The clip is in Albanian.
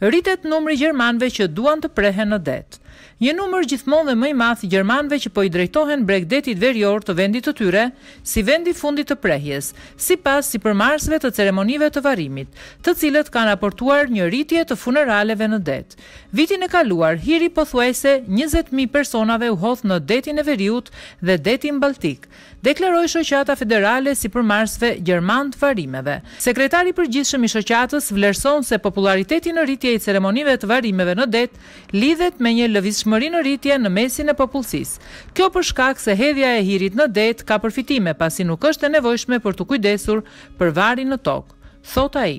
Rritet numri i gjermanëve që duan të prehen në det. Një numër gjithmonë dhe më i madh i gjermanëve që po i drejtohen bregdetit verior të vendit të tyre si vendi i fundit të prehjes, sipas sipërmarrësve të ceremonive të varrimit, të cilët kanë raportuar një rritje të funeraleve në det. Vitin e kaluar, hiri i pothuajse njëzet mijë personave u hodh në Detin e Veriut dhe Detin Baltik, deklaroi Shoqata Federale e Sipërmarrësve Gjermanë të Varrimeve. Sekretari i Përgjithshëm i shoqatës vlerëson se popullariteti në rritje i ceremonive të varrimeve në det lidhet me një lëvizshmëri në rritje në mesin e popullsisë. Kjo për shkak se hedhja e hirit në det ka përfitime pasi nuk është e nevojshme për t'u kujdesur për varrin në tokë, thotë ai.